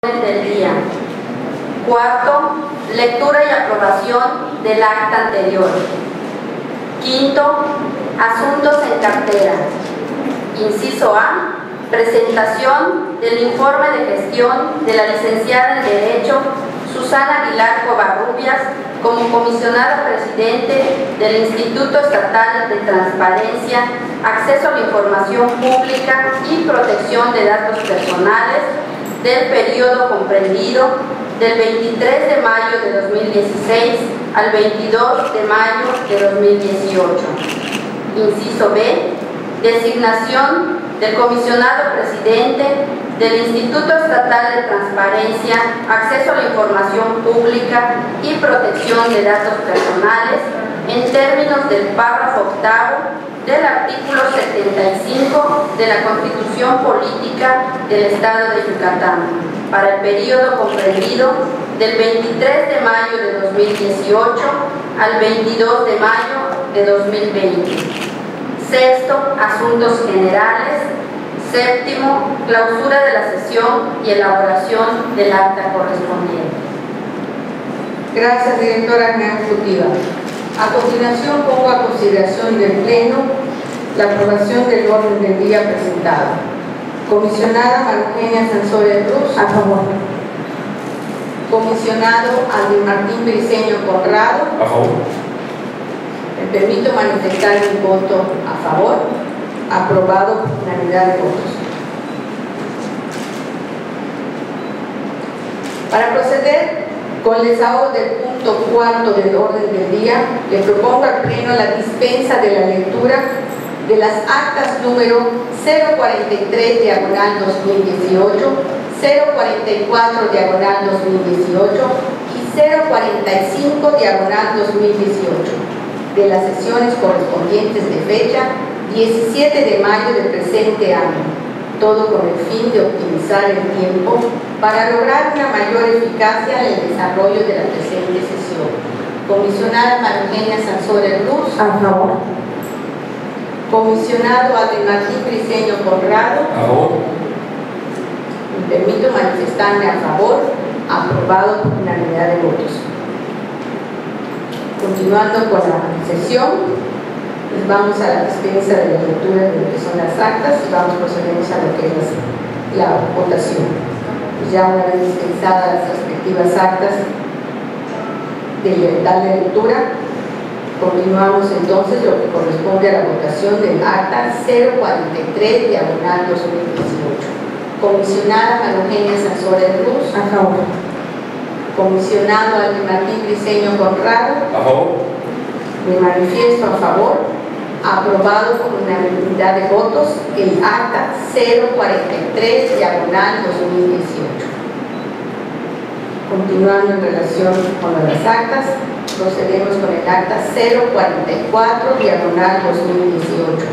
del día. Cuarto, lectura y aprobación del acta anterior. Quinto, asuntos en cartera. Inciso A, presentación del informe de gestión de la licenciada en Derecho Susana Aguilar Covarrubias como comisionada presidente del Instituto Estatal de Transparencia, Acceso a la Información Pública y Protección de Datos Personales del periodo comprendido del 23 de mayo de 2016 al 22 de mayo de 2018. Inciso B. Designación del comisionado presidente del Instituto Estatal de Transparencia, Acceso a la Información Pública y Protección de Datos Personales en términos del párrafo octavo del artículo 75 de la Constitución Política del Estado de Yucatán para el periodo comprendido del 23 de mayo de 2018 al 22 de mayo de 2020. Sexto, asuntos generales. Séptimo, clausura de la sesión y elaboración del acta correspondiente. Gracias, directora ejecutiva. A continuación pongo a consideración del Pleno la aprobación del orden del día presentado. Comisionada Marugenia Sansores Cruz. A favor. Comisionado Andrés Martín Briceño Conrado. A favor. Me permito manifestar mi voto a favor. Aprobado por unanimidad de votos. Para proceder con el desahogo del punto cuarto del orden del día, le propongo al Pleno la dispensa de la lectura de las actas número 043 diagonal 2018, 044 diagonal 2018 y 045 diagonal 2018 de las sesiones correspondientes de fecha 17 de mayo del presente año, todo con el fin de optimizar el tiempo para lograr una mayor eficacia en el desarrollo de la presente sesión. Comisionada Marugenia Sansores Luz. A favor. Comisionado Adri Martín Briceño Conrado. A favor. Me permito manifestarme a favor, aprobado por unanimidad de votos. Continuando con la sesión, pues vamos a la dispensa de la lectura de lo que son las actas y vamos procedemos a lo que es la votación. Ya una vez dispensadas las respectivas actas de tal lectura, continuamos entonces lo que corresponde a la votación del acta 043 diagonal 2018. Comisionada Marugenia Sansores Cruz. A favor. Comisionado Andrés Martín Conrado. A favor. Me manifiesto a favor. Aprobado por unanimidad de votos el acta 043 diagonal 2018. Continuando en relación con las actas, procedemos con el acta 044 diagonal 2018.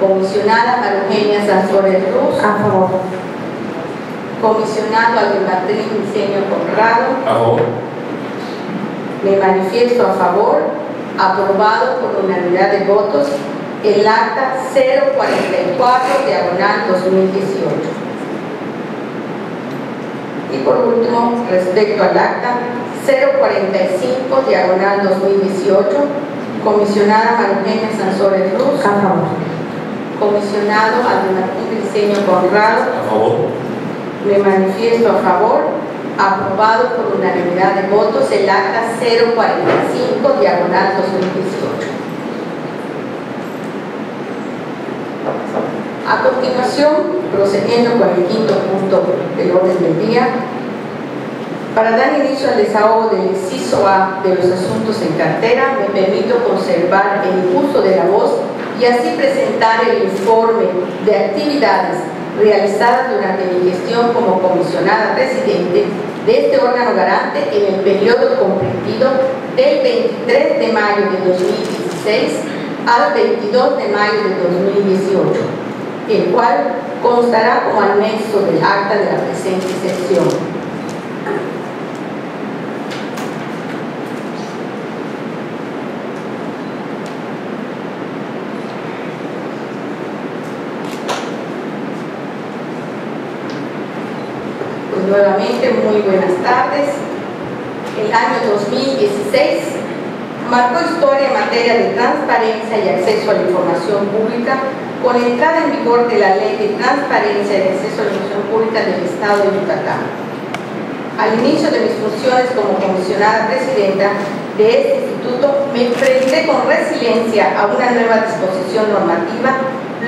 Comisionada Marugenia Sansores Cruz. A favor. Comisionado Martín Briceño Conrado. A favor. Me manifiesto a favor, aprobado por unanimidad de votos, el acta 044 diagonal 2018. Y por último, respecto al acta 045 diagonal 2018, comisionada Marugenia Sansores Cruz, A favor. comisionado Martín Briceño Conrado, A favor. me manifiesto a favor, aprobado por unanimidad de votos el acta 045 diagonal 2018. A continuación, procediendo con el quinto punto del orden del día, para dar inicio al desahogo del inciso A de los asuntos en cartera, me permito conservar el uso de la voz y así presentar el informe de actividades realizadas durante mi gestión como comisionada presidente de este órgano garante en el periodo comprendido del 23 de mayo de 2016 al 22 de mayo de 2018, el cual constará como anexo del acta de la presente sesión. Pues Nuevamente, muy buenas tardes. El año 2016 marcó historia en materia de transparencia y acceso a la información pública con entrada en vigor de la Ley de Transparencia y Acceso a la Información Pública del Estado de Yucatán. Al inicio de mis funciones como comisionada presidenta de este instituto, me enfrenté con resiliencia a una nueva disposición normativa,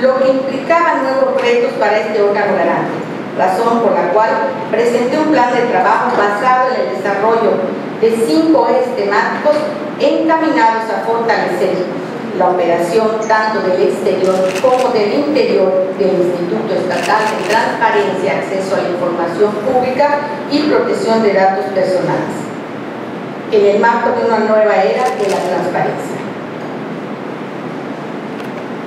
lo que implicaba nuevos retos para este órgano garante, razón por la cual presenté un plan de trabajo basado en el desarrollo de cinco ejes temáticos encaminados a fortalecer la operación tanto del exterior como del interior del Instituto Estatal de Transparencia, Acceso a la Información Pública y Protección de Datos Personales, en el marco de una nueva era de la transparencia.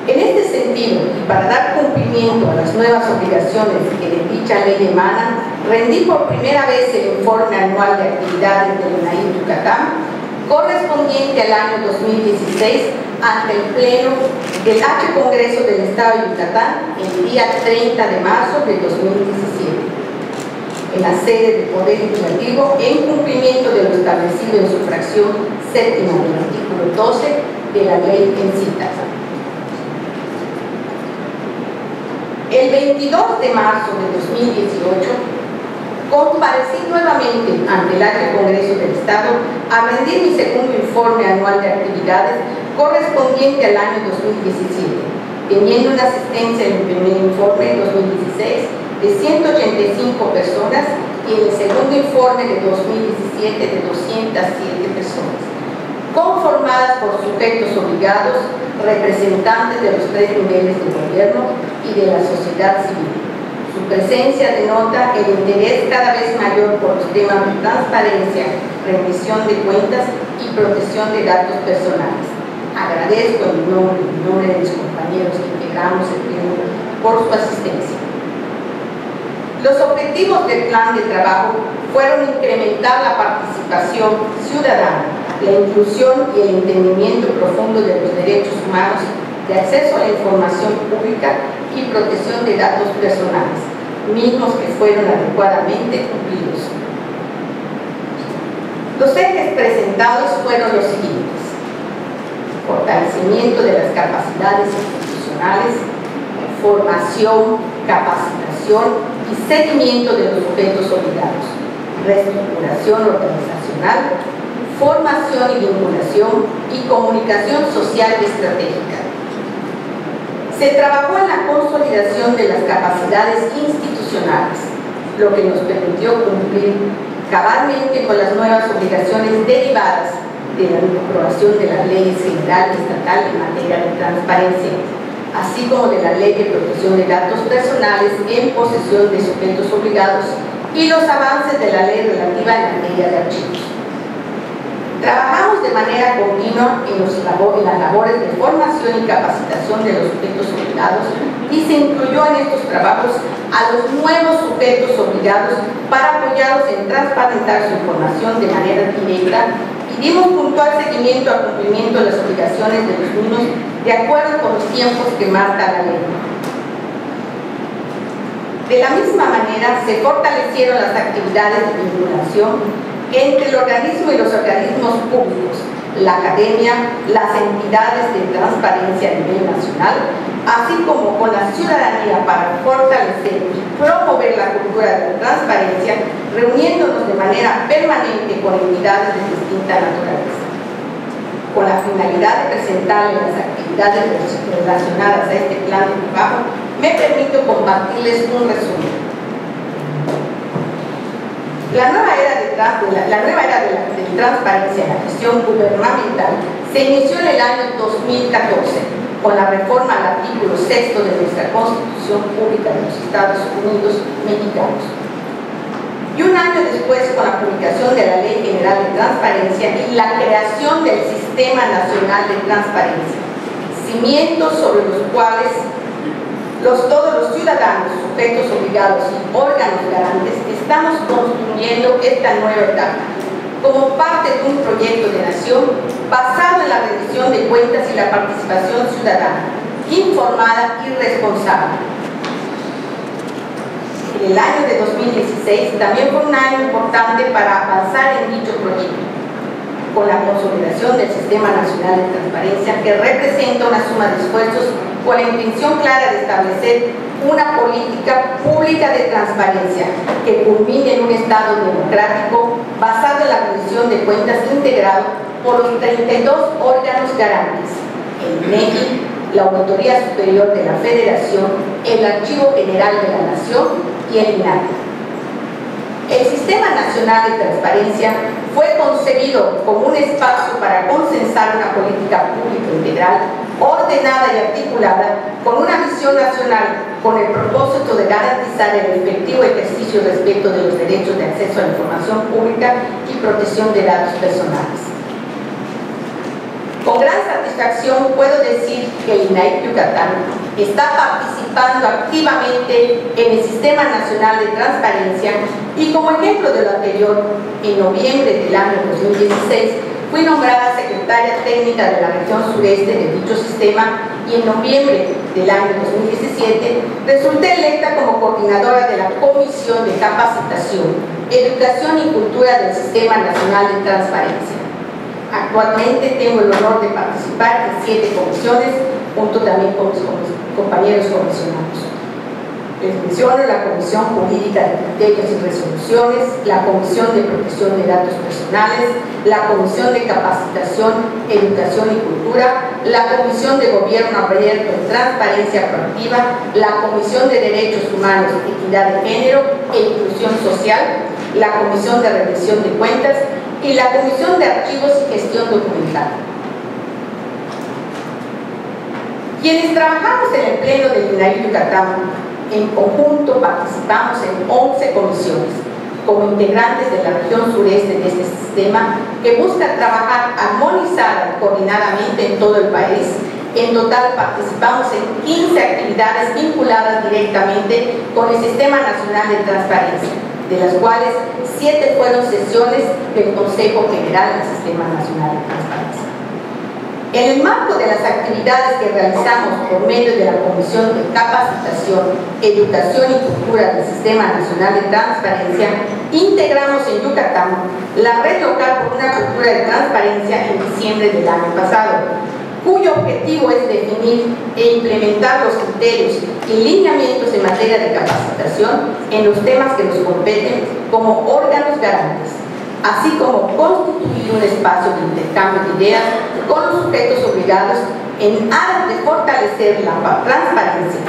En este sentido, y para dar cumplimiento a las nuevas obligaciones que de dicha ley emanan, rendí por primera vez el informe anual de actividades del UNAID Yucatán correspondiente al año 2016 ante el Pleno del H Congreso del Estado de Yucatán el día 30 de marzo de 2017 en la sede del Poder Legislativo en cumplimiento de lo establecido en su fracción séptima del artículo 12 de la ley en cita. El 22 de marzo de 2018 comparecí nuevamente ante el Alto Congreso del Estado a rendir mi segundo informe anual de actividades correspondiente al año 2017, teniendo una asistencia en el primer informe 2016 de 185 personas y en el segundo informe de 2017 de 207 personas, conformadas por sujetos obligados, representantes de los tres niveles de gobierno y de la sociedad civil su presencia denota el interés cada vez mayor por los temas de transparencia, rendición de cuentas y protección de datos personales. Agradezco en nombre, en nombre de mis compañeros que integramos el pleno por su asistencia. Los objetivos del plan de trabajo fueron incrementar la participación ciudadana, la inclusión y el entendimiento profundo de los derechos humanos de acceso a la información pública y protección de datos personales, mismos que fueron adecuadamente cumplidos. Los ejes presentados fueron los siguientes. Fortalecimiento de las capacidades institucionales, formación, capacitación y seguimiento de los sujetos obligados, reestructuración organizacional, formación y vinculación y comunicación social y estratégica se trabajó en la consolidación de las capacidades institucionales, lo que nos permitió cumplir cabalmente con las nuevas obligaciones derivadas de la aprobación de las leyes general y estatal en materia de transparencia, así como de la ley de protección de datos personales en posesión de sujetos obligados y los avances de la ley relativa en materia de archivos. Trabajamos de manera continua en, los las labores de formación y capacitación de los sujetos obligados y se incluyó en estos trabajos a los nuevos sujetos obligados para apoyarlos en transparentar su información de manera directa y dimos puntual seguimiento al cumplimiento de las obligaciones de los mismos de acuerdo con los tiempos que marca la ley. De la misma manera, se fortalecieron las actividades de vinculación entre el organismo y los organismos públicos, la academia, las entidades de transparencia a nivel nacional, así como con la ciudadanía para fortalecer y promover la cultura de la transparencia, reuniéndonos de manera permanente con entidades de distinta naturaleza. Con la finalidad de presentarles las actividades relacionadas a este plan de trabajo, me permito compartirles un resumen. La nueva era de, la, nueva era de, transparencia en la gestión gubernamental se inició en el año 2014 con la reforma al artículo 6 de nuestra Constitución Pública de los Estados Unidos Mexicanos. Y un año después con la publicación de la Ley General de Transparencia y la creación del Sistema Nacional de Transparencia, cimientos sobre los cuales los, todos los ciudadanos, sujetos obligados y órganos garantes estamos construyendo esta nueva etapa como parte de un proyecto de nación basado en la rendición de cuentas y la participación ciudadana, informada y responsable. el año de 2016 también fue un año importante para avanzar en dicho proyecto, con la consolidación del Sistema Nacional de Transparencia, que representa una suma de esfuerzos con la intención clara de establecer una política pública de transparencia que culmine en un Estado democrático basado en la rendición de cuentas integrado por los 32 órganos garantes, el INEGI, la Auditoría Superior de la Federación, el Archivo General de la Nación y el INAI. El Sistema Nacional de Transparencia fue concebido como un espacio para consensar una política pública integral, ordenada y articulada, con una visión nacional, con el propósito de garantizar el efectivo ejercicio respecto de los derechos de acceso a la información pública y protección de datos personales. Con gran satisfacción puedo decir que el INAI Yucatán está participando activamente en el Sistema Nacional de Transparencia y como ejemplo de lo anterior, en noviembre del año 2016 fui nombrada secretaria técnica de la región sureste de dicho sistema y en noviembre del año 2017 resulté electa como coordinadora de la Comisión de Capacitación, Educación y Cultura del Sistema Nacional de Transparencia. Actualmente tengo el honor de participar en siete comisiones, junto también con mis compañeros comisionados. Les menciono la Comisión Jurídica de Criterios y Resoluciones, la Comisión de Protección de Datos Personales, la Comisión de Capacitación, Educación y Cultura, la Comisión de Gobierno Abierto y Transparencia Proactiva, la Comisión de Derechos Humanos, Equidad de Género e Inclusión Social, la Comisión de Rendición de Cuentas y la Comisión de Archivos y Gestión Documental. Quienes trabajamos en el Pleno del INAI Yucatán, en conjunto participamos en 11 comisiones, como integrantes de la región sureste de este sistema, que busca trabajar armonizada y coordinadamente en todo el país. En total participamos en 15 actividades vinculadas directamente con el Sistema Nacional de Transparencia, de las cuales siete fueron sesiones del Consejo General del Sistema Nacional de Transparencia. En el marco de las actividades que realizamos por medio de la Comisión de Capacitación, Educación y Cultura del Sistema Nacional de Transparencia, integramos en Yucatán la red local por una cultura de transparencia en diciembre del año pasado, cuyo objetivo es definir e implementar los criterios y lineamientos en materia de capacitación en los temas que nos competen como órganos garantes, así como constituir un espacio de intercambio de ideas con los sujetos obligados en aras de fortalecer la transparencia.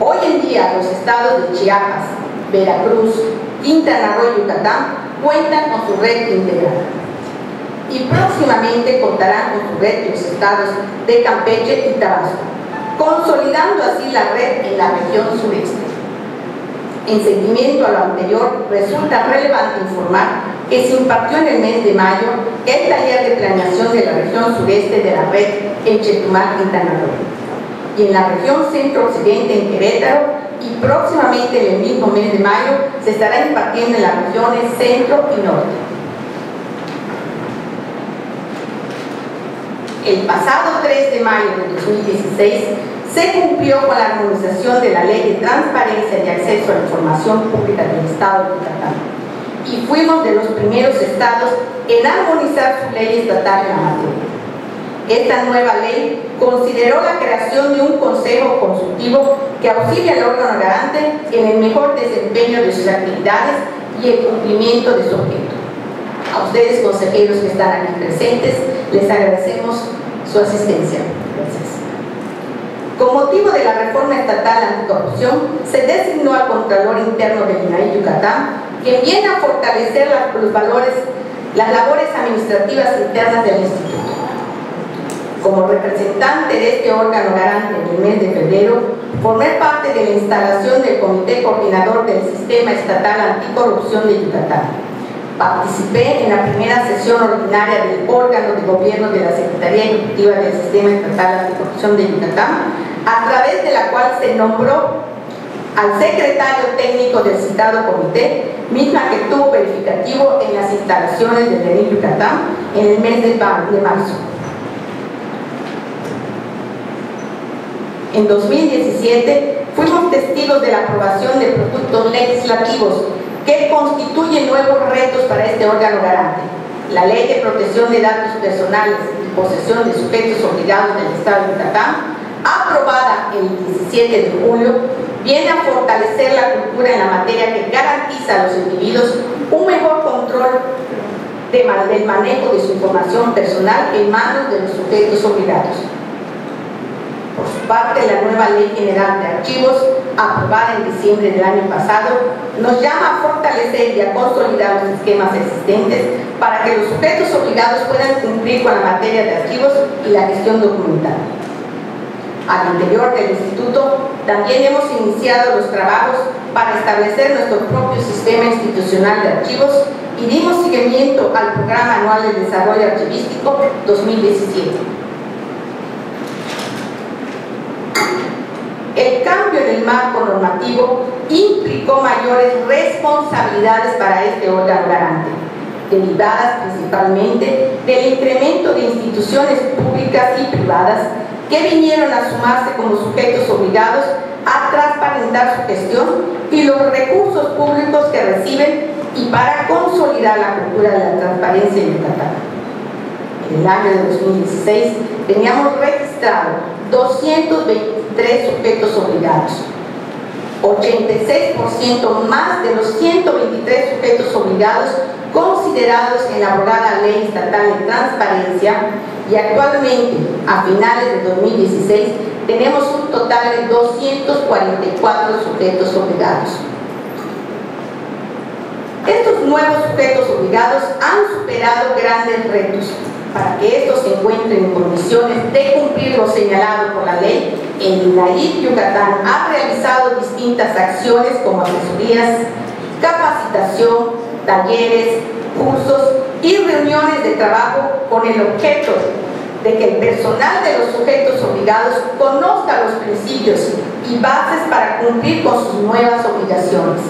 Hoy en día los estados de Chiapas, Veracruz, Quintana Roo y Yucatán cuentan con su red integral y próximamente contarán con su red los estados de Campeche y Tabasco, consolidando así la red en la región sureste. En seguimiento a lo anterior, resulta relevante informar que se impartió en el mes de mayo el taller de planeación de la región sureste de la red en Chetumal, Quintana Roo, y en la región centro-occidente en Querétaro, y próximamente en el mismo mes de mayo se estará impartiendo en las regiones centro y norte. El pasado 3 de mayo de 2016 se cumplió con la armonización de la Ley de Transparencia y Acceso a la Información Pública del Estado de Yucatán y fuimos de los primeros estados en armonizar su ley estatal en la materia. Esta nueva ley consideró la creación de un consejo consultivo que auxilia al órgano garante en el mejor desempeño de sus actividades y el cumplimiento de su objeto. A ustedes, consejeros que están aquí presentes, les agradecemos su asistencia. Gracias. Con motivo de la reforma estatal anticorrupción, se designó al Contralor Interno del INAI Yucatán, quien viene a fortalecer los valores, las labores administrativas internas del Instituto. Como representante de este órgano garante en el mes de febrero, formé parte de la instalación del Comité Coordinador del Sistema Estatal Anticorrupción de Yucatán Participé en la primera sesión ordinaria del órgano de gobierno de la Secretaría Ejecutiva del Sistema Estatal Anticorrupción de Yucatán, a través de la cual se nombró al secretario técnico del citado comité, misma que tuvo verificativo en las instalaciones del DENI Yucatán en el mes de marzo. En 2017 fuimos testigos de la aprobación de productos legislativos que constituyen nuevos retos para este órgano garante. La Ley de Protección de Datos Personales y Posesión de Sujetos Obligados del Estado de Yucatán, aprobada el 17 de julio, viene a fortalecer la cultura en la materia que garantiza a los individuos un mejor control del manejo de su información personal en manos de los sujetos obligados. Parte, la nueva Ley General de Archivos, aprobada en diciembre del año pasado, nos llama a fortalecer y a consolidar los esquemas existentes para que los sujetos obligados puedan cumplir con la materia de archivos y la gestión documental. Al interior del Instituto también hemos iniciado los trabajos para establecer nuestro propio sistema institucional de archivos y dimos seguimiento al Programa Anual de Desarrollo Archivístico 2017. El cambio en el marco normativo implicó mayores responsabilidades para este órgano garante, derivadas principalmente del incremento de instituciones públicas y privadas que vinieron a sumarse como sujetos obligados a transparentar su gestión y los recursos públicos que reciben y para consolidar la cultura de la transparencia en Yucatán. En el año de 2016 teníamos registrado 223 sujetos obligados, 86% más de los 123 sujetos obligados considerados en la abogada Ley Estatal de Transparencia. Y actualmente, a finales de 2016, tenemos un total de 244 sujetos obligados. Estos nuevos sujetos obligados han superado grandes retos para que estos se encuentren en condiciones de cumplir lo señalado por la ley. El INAI Yucatán ha realizado distintas acciones como asesorías, capacitación, talleres, cursos y reuniones de trabajo con el objeto de que el personal de los sujetos obligados conozca los principios y bases para cumplir con sus nuevas obligaciones.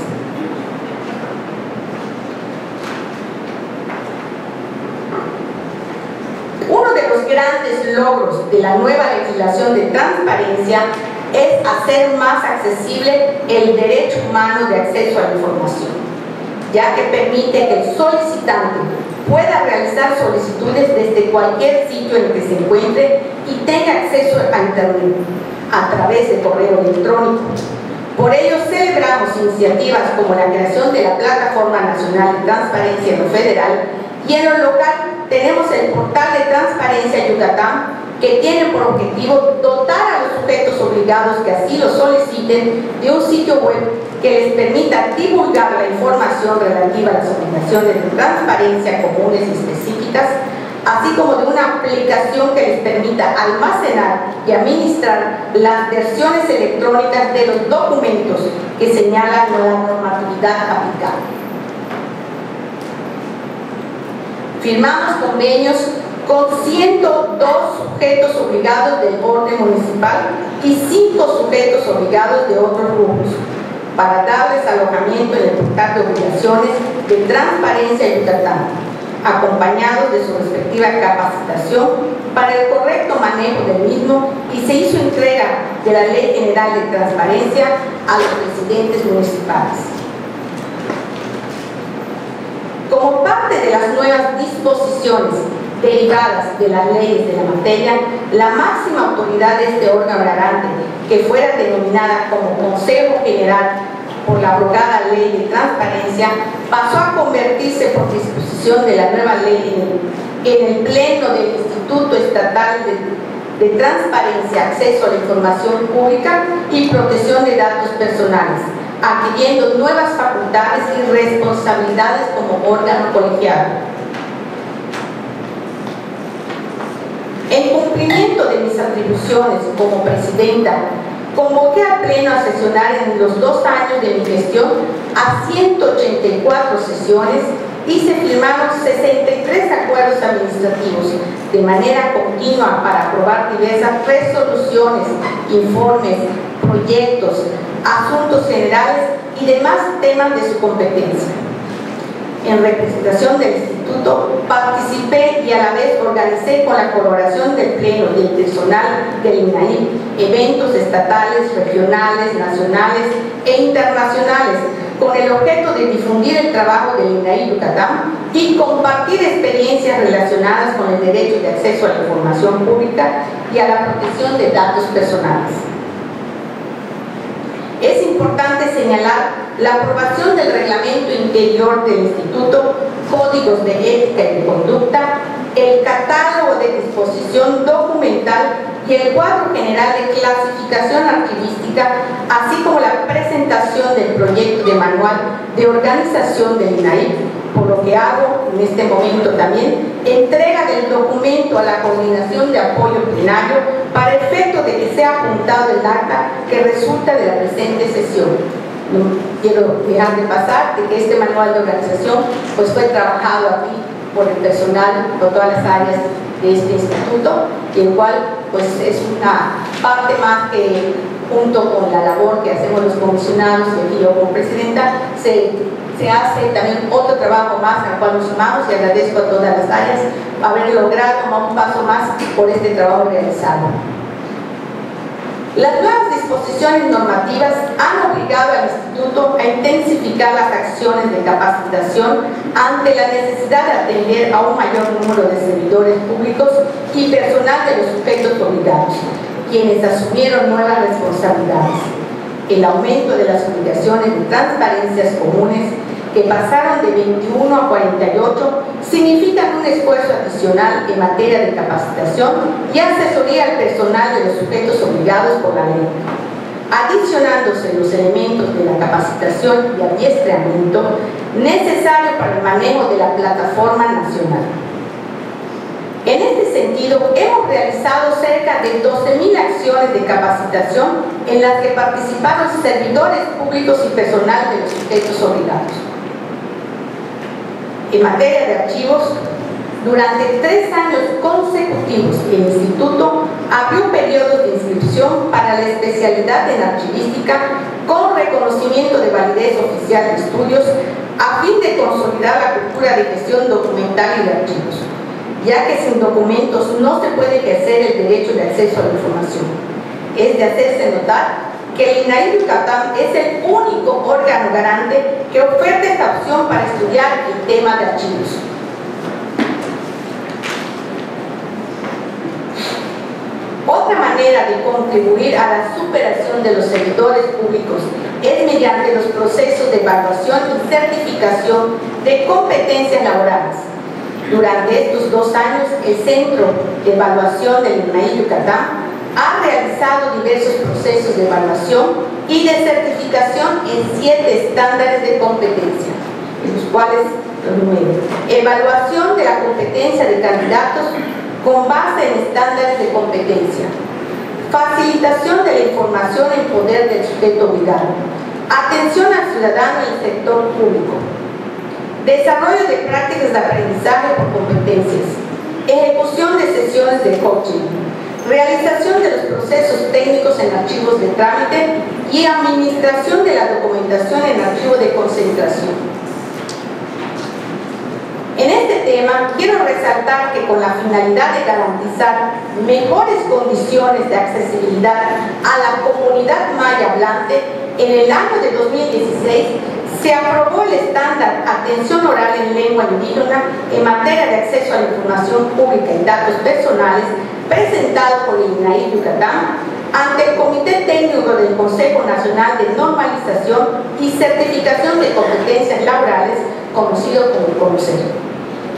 Uno de los grandes logros de la nueva legislación de transparencia es hacer más accesible el derecho humano de acceso a la información ya que permite que el solicitante pueda realizar solicitudes desde cualquier sitio en que se encuentre y tenga acceso a Internet a través de correo electrónico. Por ello celebramos iniciativas como la creación de la Plataforma Nacional de Transparencia en lo federal y en lo local tenemos el portal de Transparencia Yucatán que tiene por objetivo dotar a los sujetos obligados que así lo soliciten de un sitio web que les permita divulgar la información relativa a las obligaciones de transparencia comunes y específicas, así como de una aplicación que les permita almacenar y administrar las versiones electrónicas de los documentos que señalan la normatividad aplicable. Firmamos convenios con 102 sujetos obligados del orden municipal y 5 sujetos obligados de otros grupos para darles alojamiento en el portal de obligaciones de transparencia en Yucatán, acompañados de su respectiva capacitación para el correcto manejo del mismo y se hizo entrega de la Ley General de Transparencia a los presidentes municipales. Como parte de las nuevas disposiciones derivadas de las leyes de la materia, la máxima autoridad de este órgano garante, que fuera denominada como Consejo General por la abrogada Ley de Transparencia, pasó a convertirse por disposición de la nueva ley en el, Pleno del Instituto Estatal de, de Transparencia, Acceso a la Información Pública y Protección de Datos Personales, adquiriendo nuevas facultades y responsabilidades como órgano colegiado. En cumplimiento de mis atribuciones como presidenta, convoqué a pleno a sesionar en los dos años de mi gestión a 184 sesiones y se firmaron 63 acuerdos administrativos de manera continua para aprobar diversas resoluciones, informes, proyectos, asuntos generales y demás temas de su competencia. en representación del instituto, participé y a la vez organicé con la colaboración del Pleno y personal del INAI eventos estatales, regionales, nacionales e internacionales con el objeto de difundir el trabajo del INAI Yucatán y compartir experiencias relacionadas con el derecho de acceso a la información pública y a la protección de datos personales. Es importante señalar la aprobación del reglamento interior del Instituto, códigos de ética y de conducta, el catálogo de disposición documental y el cuadro general de clasificación archivística, así como la presentación del proyecto de manual de organización del INAI, por lo que hago en este momento también entrega del documento a la coordinación de apoyo plenario para efecto de que sea apuntado el acta que resulta de la presente sesión. Quiero dejar de pasar de que este manual de organización pues fue trabajado aquí por el personal, por todas las áreas de este instituto, y el cual pues es una parte más que junto con la labor que hacemos los comisionados y yo como presidenta, se, se hace también otro trabajo más al cual nos sumamos y agradezco a todas las áreas haber logrado un paso más por este trabajo realizado. Las nuevas disposiciones normativas han obligado al Instituto a intensificar las acciones de capacitación ante la necesidad de atender a un mayor número de servidores públicos y personal de los sujetos obligados, quienes asumieron nuevas responsabilidades. El aumento de las obligaciones de transparencias comunes que pasaron de 21 a 48 significan un esfuerzo adicional en materia de capacitación y asesoría al personal de los sujetos obligados por la ley, adicionándose los elementos de la capacitación y adiestramiento necesario para el manejo de la plataforma nacional. En este sentido, hemos realizado cerca de 12.000 acciones de capacitación en las que participaron servidores públicos y personal de los sujetos obligados en materia de archivos, durante tres años consecutivos el Instituto abrió periodos de inscripción para la especialidad en archivística con reconocimiento de validez oficial de estudios a fin de consolidar la cultura de gestión documental y de archivos, ya que sin documentos no se puede ejercer el derecho de acceso a la información. Es de hacerse notar que el INAI Yucatán es el único órgano garante que oferta esta opción para estudiar el tema de archivos. Otra manera de contribuir a la superación de los servidores públicos es mediante los procesos de evaluación y certificación de competencias laborales. Durante estos dos años, el Centro de Evaluación del INAI Yucatán ha realizado diversos procesos de evaluación y de certificación en siete estándares de competencia, en los cuales. Evaluación de la competencia de candidatos con base en estándares de competencia. Facilitación de la información en poder del sujeto obligado. Atención al ciudadano el sector público. Desarrollo de prácticas de aprendizaje por competencias. Ejecución de sesiones de coaching realización de los procesos técnicos en archivos de trámite y administración de la documentación en archivo de concentración. En este tema quiero resaltar que con la finalidad de garantizar mejores condiciones de accesibilidad a la comunidad maya hablante, en el año de 2016 se aprobó el estándar Atención Oral en Lengua Indígena en materia de acceso a la información pública y datos personales presentado por el INAI Yucatán ante el Comité Técnico del Consejo Nacional de Normalización y Certificación de Competencias Laborales, conocido como el CONOCER.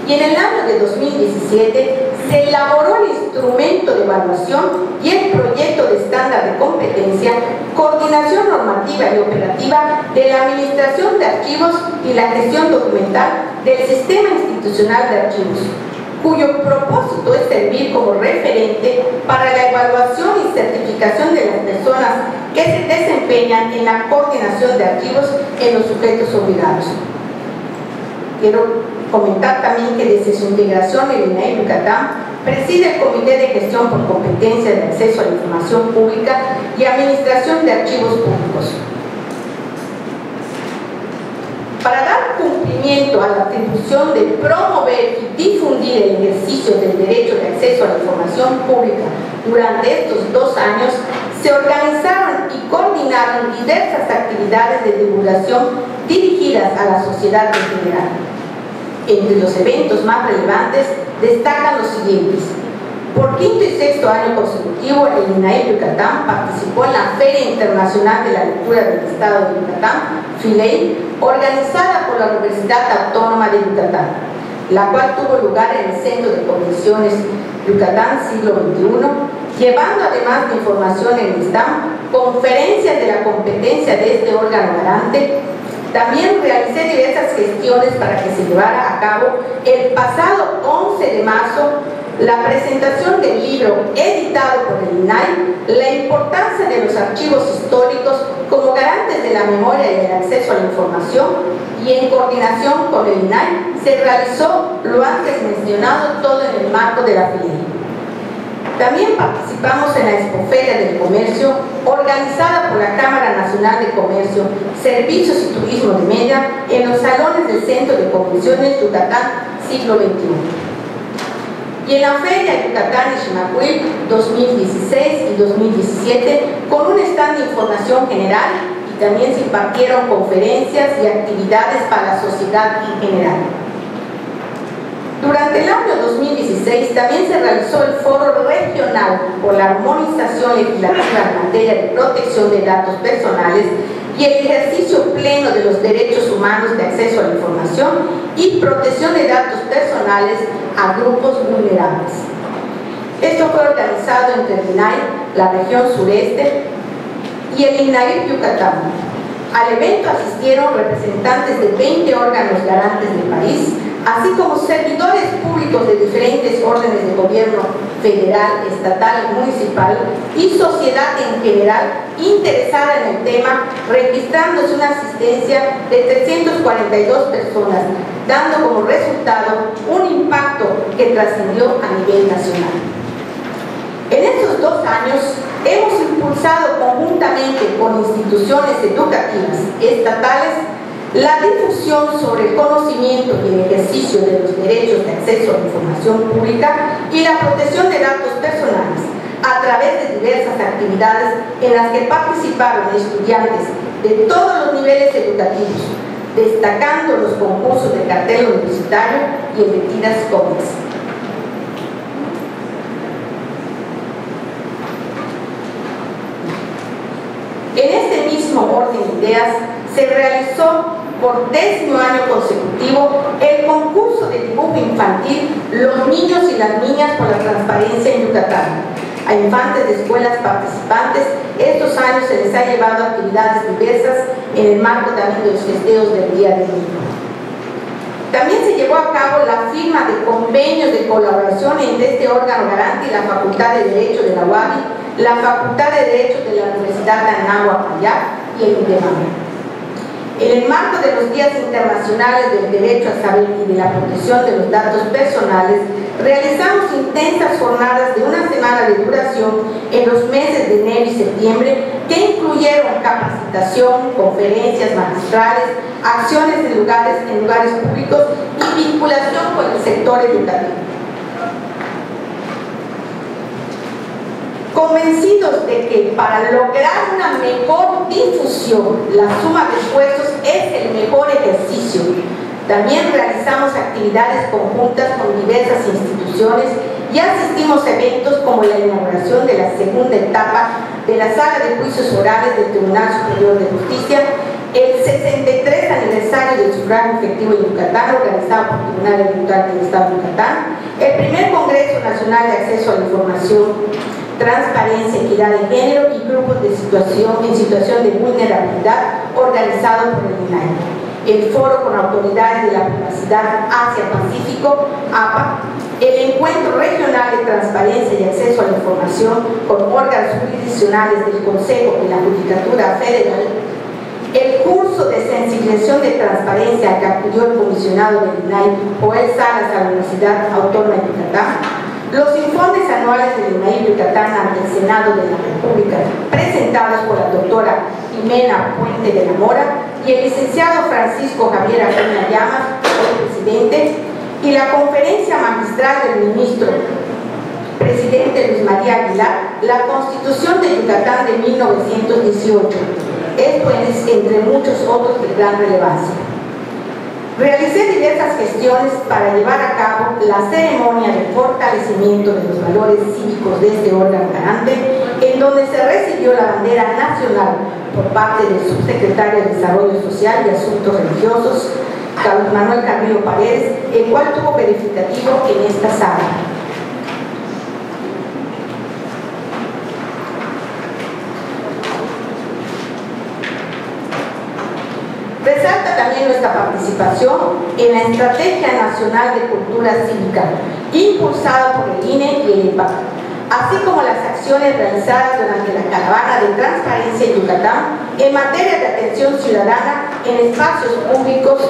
Y en el año de 2017 se elaboró el instrumento de evaluación y el proyecto de estándar de competencia, coordinación normativa y operativa de la Administración de Archivos y la gestión documental del Sistema Institucional de Archivos, cuyo propósito es servir como referente para la evaluación y certificación de las personas que se desempeñan en la coordinación de archivos en los sujetos obligados. Quiero comentar también que desde su integración en INAI Yucatán preside el Comité de Gestión por Competencia de Acceso a la Información Pública y Administración de Archivos Públicos. Para dar cumplimiento a la atribución de promover y difundir el ejercicio del derecho de acceso a la información pública durante estos dos años, se organizaron y coordinaron diversas actividades de divulgación dirigidas a la sociedad en general. Entre los eventos más relevantes destacan los siguientes. Por quinto y sexto año consecutivo, el INAI Yucatán participó en la Feria Internacional de la Lectura del Estado de Yucatán, FILEI, organizada por la Universidad Autónoma de Yucatán, la cual tuvo lugar en el Centro de Convenciones Yucatán siglo XXI, llevando además de información en ISTAM, conferencias de la competencia de este órgano garante, también realicé diversas gestiones para que se llevara a cabo el pasado 11 de marzo la presentación del libro editado por el INAI, la importancia de los archivos históricos como garantes de la memoria y del acceso a la información y en coordinación con el INAI se realizó lo antes mencionado todo en el marco de la filial. También participamos en la Expoferia del Comercio, organizada por la Cámara Nacional de Comercio, Servicios y Turismo de Media, en los salones del Centro de Convenciones Yucatán, siglo XXI. Y en la Feria Yucatán y Ximacuil 2016 y 2017, con un stand de información general y también se impartieron conferencias y actividades para la sociedad en general. Durante el año 2016 también se realizó el foro regional por la armonización legislativa en materia de protección de datos personales y el ejercicio pleno de los derechos humanos de acceso a la información y protección de datos personales a grupos vulnerables. Esto fue organizado entre el INAI, la región sureste, y el INAI Yucatán. Al evento asistieron representantes de 20 órganos garantes del país, así como servidores públicos de diferentes órdenes de gobierno federal, estatal, municipal y sociedad en general interesada en el tema, registrándose una asistencia de 342 personas, dando como resultado un impacto que trascendió a nivel nacional. En estos dos años hemos impulsado conjuntamente con instituciones educativas estatales la difusión sobre el conocimiento y el ejercicio de los derechos de acceso a la información pública y la protección de datos personales a través de diversas actividades en las que participaron estudiantes de todos los niveles educativos, destacando los concursos de cartel universitario y el de tiras cómics. En este mismo orden de ideas se realizó por décimo año consecutivo el concurso de dibujo infantil Los niños y las niñas por la transparencia en Yucatán. A infantes de escuelas participantes, estos años se les ha llevado actividades diversas en el marco también de los festejos del Día del Niño. También se llevó a cabo la firma de convenios de colaboración entre este órgano garante y la Facultad de Derecho de la UABI, la Facultad de Derecho de la Universidad de Y el INDEMAM. En el marco de los días internacionales del derecho a saber y de la protección de los datos personales, realizamos intensas jornadas de una semana de duración en los meses de enero y septiembre que incluyeron capacitación, conferencias magistrales, acciones en lugares, en lugares públicos y vinculación con el sector educativo. Convencidos de que para lograr una mejor difusión, la suma de esfuerzos es el mejor ejercicio. También realizamos actividades conjuntas con diversas instituciones y asistimos a eventos como la inauguración de la segunda etapa de la sala de juicios orales del Tribunal Superior de Justicia, el 63 aniversario del sufragio efectivo en Yucatán, organizado por el Tribunal Electoral del Estado de Yucatán, el primer Congreso Nacional de Acceso a la Información transparencia, equidad de género y grupos de situación en situación de vulnerabilidad organizado por el INAI. El foro con autoridades de la privacidad Asia-Pacífico, APA, el encuentro regional de transparencia y acceso a la información con órganos jurisdiccionales del Consejo de la Judicatura Federal, el curso de sensibilización de transparencia que acudió el comisionado del INAI, Joel Salas, a la Universidad Autónoma de Yucatán, Los informes anuales del INAI Yucatán ante el Senado de la República, presentados por la doctora Jimena Puente de la Mora y el licenciado Francisco Javier Acuña Llamas, el presidente, y la conferencia magistral del ministro presidente Luis María Aguilar, la Constitución de Yucatán de 1918. Esto es entre muchos otros de gran relevancia. Realicé diversas gestiones para llevar a cabo la ceremonia de fortalecimiento de los valores cívicos de este órgano garante, en donde se recibió la bandera nacional por parte del subsecretario de Desarrollo Social y Asuntos Religiosos, Carlos Manuel Carrillo Paredes, el cual tuvo verificativo en esta sala. Resalta también nuestra participación en la Estrategia Nacional de Cultura Cívica, impulsada por el INE y el IPAC, así como las acciones realizadas durante la caravana de transparencia en Yucatán en materia de atención ciudadana en espacios públicos,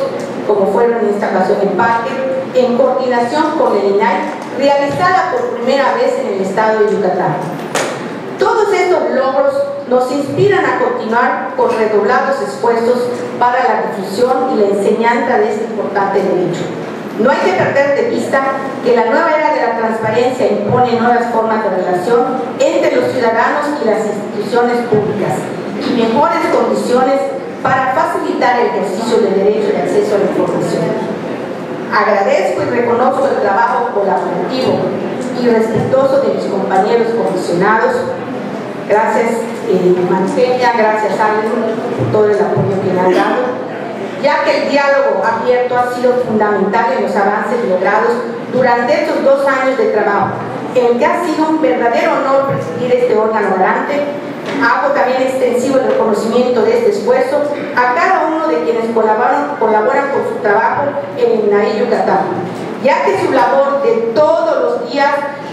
como fueron en esta ocasión el parque, en coordinación con el INAI, realizada por primera vez en el estado de Yucatán. Todos estos logros nos inspiran a continuar con redoblados esfuerzos para la difusión y la enseñanza de este importante derecho. No hay que perder de vista que la nueva era de la transparencia impone nuevas formas de relación entre los ciudadanos y las instituciones públicas y mejores condiciones para facilitar el ejercicio del derecho de acceso a la información. Agradezco y reconozco el trabajo colaborativo y respetuoso de mis compañeros comisionados. Gracias eh, gracias a por todo el apoyo que me han dado, ya que el diálogo abierto ha sido fundamental en los avances logrados durante estos dos años de trabajo, en que ha sido un verdadero honor presidir este órgano garante. Hago también extensivo el reconocimiento de este esfuerzo a cada uno de quienes colaboran, colaboran con su trabajo en INAI Yucatán, ya que su labor de todos los días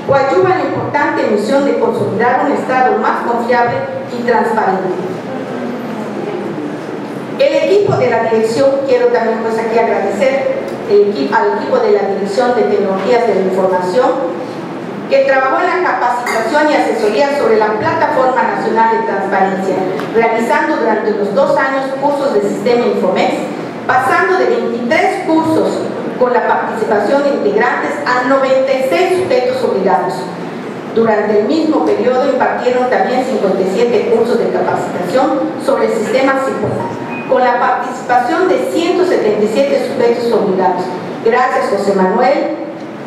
coadyuva la importante misión de consolidar un Estado más confiable y transparente. El equipo de la dirección, quiero también pues aquí agradecer al equipo de la Dirección de Tecnologías de la Información, que trabajó en la capacitación y asesoría sobre la Plataforma Nacional de Transparencia, realizando durante los dos años cursos de Sistema Infomex, pasando de 23 cursos con la participación de integrantes a 96 sujetos obligados. Durante el mismo periodo impartieron también 57 cursos de capacitación sobre sistemas psicológicos, con la participación de 177 sujetos obligados. Gracias José Manuel,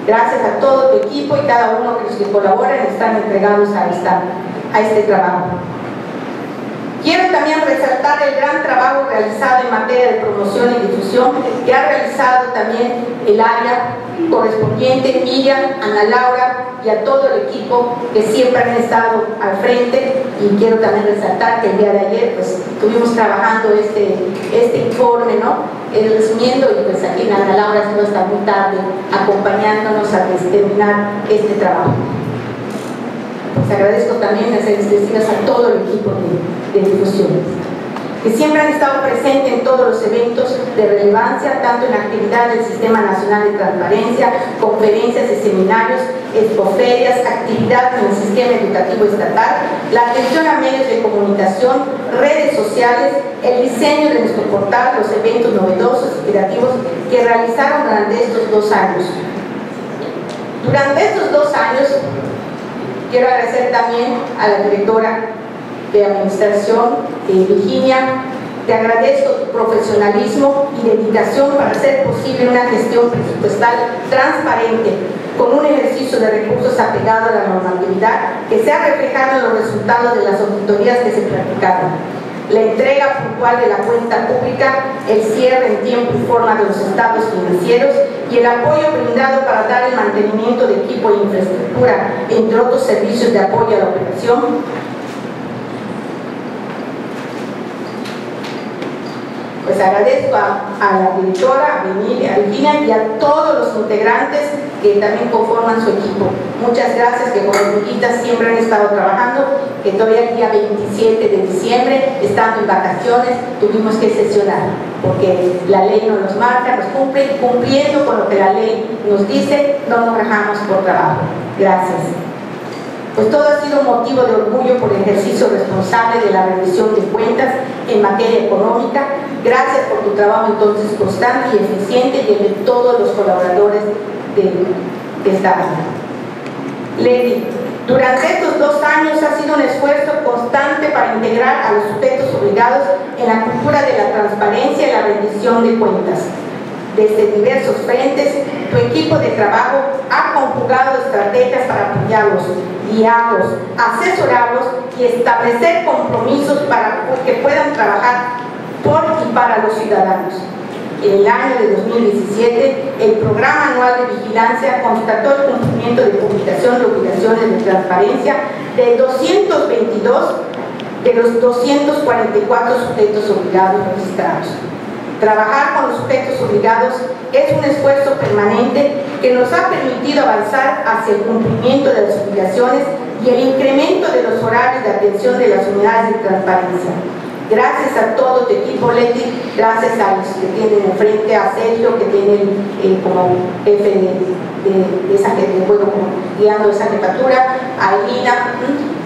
gracias a todo tu equipo y cada uno de los que colaboran están entregados a, esta, a este trabajo. Quiero también resaltar el gran trabajo realizado en materia de promoción y difusión que ha realizado también el área correspondiente, Miriam, Ana Laura y a todo el equipo que siempre han estado al frente y quiero también resaltar que el día de ayer pues estuvimos trabajando este, este informe, ¿no? Resumiendo y pues aquí Ana Laura estuvo hasta muy tarde acompañándonos a terminar este trabajo. Les agradezco también las expresivas a todo el equipo de, de difusión que siempre han estado presentes en todos los eventos de relevancia, tanto en actividades del Sistema Nacional de Transparencia, conferencias y seminarios, expoferias, actividades en el sistema educativo estatal, la atención a medios de comunicación, redes sociales, el diseño de nuestro portal, los eventos novedosos y creativos que realizaron durante estos dos años. Durante estos dos años Quiero agradecer también a la directora de Administración, Virginia. Te agradezco tu profesionalismo y dedicación para hacer posible una gestión presupuestal transparente, con un ejercicio de recursos apegado a la normatividad que se ha reflejado en los resultados de las auditorías que se practicaron la entrega puntual de la cuenta pública, el cierre en tiempo y forma de los estados financieros y el apoyo brindado para dar el mantenimiento de equipo e infraestructura, entre otros servicios de apoyo a la operación. Pues agradezco a, la directora, a Virginia y a todos los integrantes que también conforman su equipo. Muchas gracias que con las siempre han estado trabajando, que todavía el día 27 de diciembre, estando en vacaciones, tuvimos que sesionar, porque la ley no nos marca, nos cumple, cumpliendo con lo que la ley nos dice, no nos rajamos por trabajo. Gracias pues todo ha sido motivo de orgullo por el ejercicio responsable de la rendición de cuentas en materia económica. Gracias por tu trabajo entonces constante y eficiente y el de todos los colaboradores de, esta área. Lady, durante estos dos años ha sido un esfuerzo constante para integrar a los sujetos obligados en la cultura de la transparencia y la rendición de cuentas desde diversos frentes, tu equipo de trabajo ha conjugado estrategias para apoyarlos, guiarlos, asesorarlos y establecer compromisos para que puedan trabajar por y para los ciudadanos. En el año de 2017, el Programa Anual de Vigilancia constató el cumplimiento de publicación de obligaciones de transparencia de 222 de los 244 sujetos obligados registrados. Trabajar con los sujetos obligados es un esfuerzo permanente que nos ha permitido avanzar hacia el cumplimiento de las obligaciones y el incremento de los horarios de atención de las unidades de transparencia. Gracias a todo tu equipo, Leti, gracias a los que tienen enfrente, a Sergio, que tiene eh, como jefe de, esa gente, bueno, guiando esa jefatura, a Elina,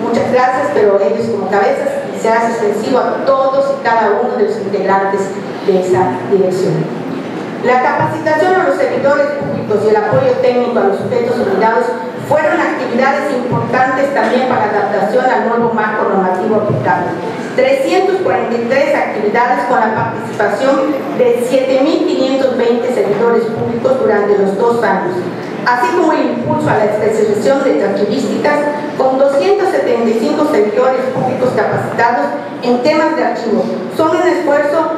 muchas gracias, pero ellos como cabezas, se hace extensivo a todos y cada uno de los integrantes de esa dirección. La capacitación a los servidores públicos y el apoyo técnico a los sujetos obligados fueron actividades importantes también para la adaptación al nuevo marco normativo aplicable. 343 actividades con la participación de 7.520 servidores públicos durante los dos años, así como el impulso a la especialización de características con 275 servidores públicos capacitados en temas de archivo. Son un esfuerzo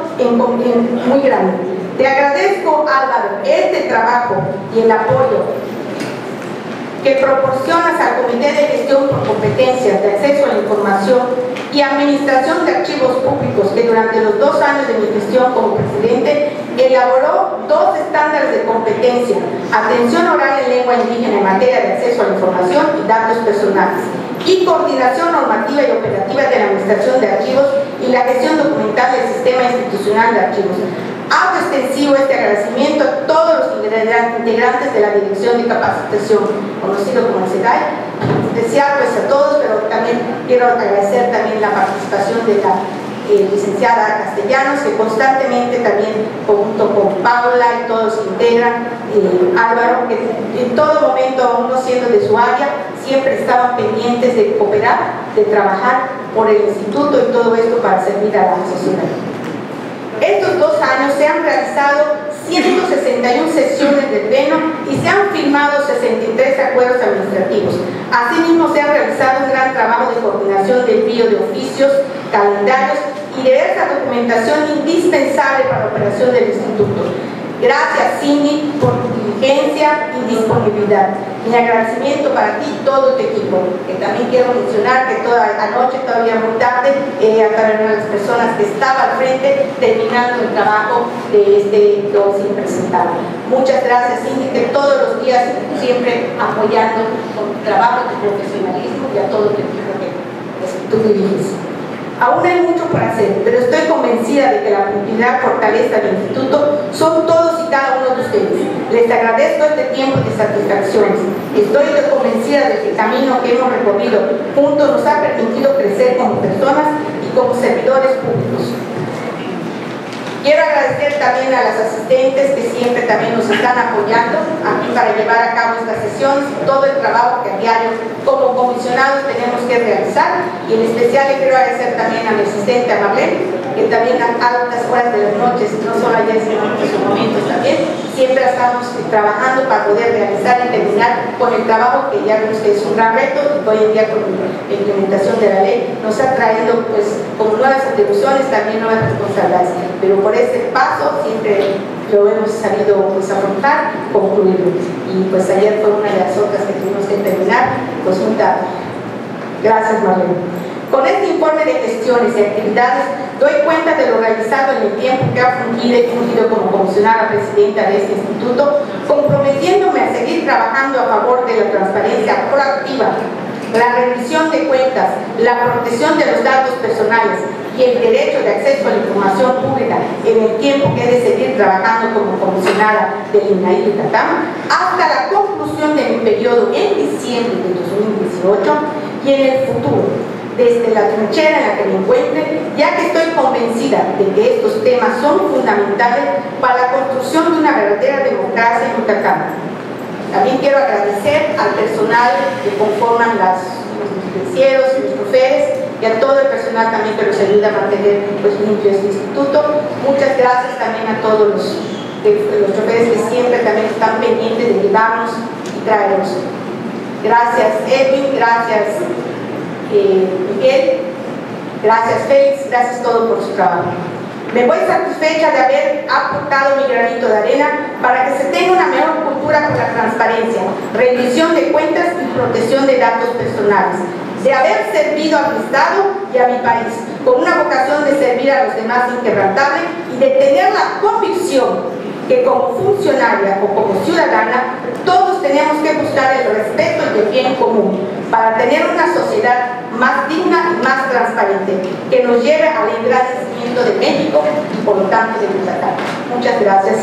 muy grande. Te agradezco, Álvaro, este trabajo y el apoyo que proporcionas al Comité de Gestión por Competencias de Acceso a la Información y Administración de Archivos Públicos, que durante los dos años de mi gestión como presidente elaboró dos estándares de competencia, atención oral en lengua indígena en materia de acceso a la información y datos personales, y coordinación normativa y operativa de la Administración de Archivos y la gestión documental del Sistema Institucional de Archivos. Hago extensivo este agradecimiento a todos los integrantes de la Dirección de Capacitación, conocido como el CEDAI, especial pues a todos, pero también quiero agradecer también la participación de la eh, licenciada Castellanos, que constantemente también junto con Paula y todos se integran, eh, Álvaro, que en todo momento, uno siendo de su área, siempre estaban pendientes de cooperar, de trabajar por el instituto y todo esto para servir a la sociedad. Estos dos años se han realizado 161 sesiones de pleno y se han firmado 63 acuerdos administrativos. Asimismo, se ha realizado un gran trabajo de coordinación de envío de oficios, calendarios y diversa documentación indispensable para la operación del Instituto. Gracias, Cindy, por tu diligencia y disponibilidad. Mi agradecimiento para ti y todo tu equipo. Que también quiero mencionar que toda la noche, todavía muy tarde, eh, a las personas que estaba al frente terminando el trabajo de este lo impresentable. Muchas gracias, Cindy, que todos los días siempre apoyando con tu trabajo, tu profesionalismo y a todo tu equipo que tú diriges. Aún hay mucho por hacer, pero estoy convencida de que la continuidad fortaleza del instituto son todos y cada uno de ustedes. Les agradezco este tiempo de satisfacciones. Estoy convencida de que el camino que hemos recorrido juntos nos ha permitido crecer como personas y como servidores públicos. Quiero agradecer también a las asistentes que siempre también nos están apoyando aquí para llevar a cabo esta sesión, todo el trabajo que a diario como comisionados tenemos que realizar y en especial le quiero agradecer también a mi asistente a Marlene que también a altas horas de las noches, no solo ayer sino en otros momentos también, siempre estamos trabajando para poder realizar y terminar con el trabajo que ya vemos que es un gran reto y hoy en día con la implementación de la ley nos ha traído pues con nuevas atribuciones también nuevas responsabilidades, pero por ese paso siempre lo hemos sabido pues afrontar, concluirlo. Y pues ayer fue una de las otras que tuvimos que terminar, pues un Gracias Marlene. Con este informe de gestiones y actividades Doy cuenta de lo realizado en el tiempo que ha fungido y fungido como comisionada presidenta de este instituto, comprometiéndome a seguir trabajando a favor de la transparencia proactiva, la rendición de cuentas, la protección de los datos personales y el derecho de acceso a la información pública en el tiempo que he de seguir trabajando como comisionada del INAI Catama, hasta la conclusión de mi periodo en diciembre de 2018 y en el futuro, desde la trinchera en la que me encuentre, ya que estoy convencida de que estos temas son fundamentales para la construcción de una verdadera democracia en Catama. También quiero agradecer al personal que conforman las, los financieros y los choferes y a todo el personal también que nos ayuda a mantener pues, limpio este instituto. Muchas gracias también a todos los, los choferes que siempre también están pendientes de llevarnos y traernos. Gracias Edwin, gracias eh, Miguel, gracias Félix, gracias a todos por su trabajo. Me voy satisfecha de haber aportado mi granito de arena para que se tenga una mejor cultura con la transparencia, rendición de cuentas y protección de datos personales de haber servido a mi Estado y a mi país, con una vocación de servir a los demás inquebrantable y de tener la convicción que como funcionaria o como ciudadana todos tenemos que buscar el respeto y el bien común para tener una sociedad más digna y más transparente que nos lleve al engrandecimiento de México y por lo tanto de Yucatán. Muchas gracias.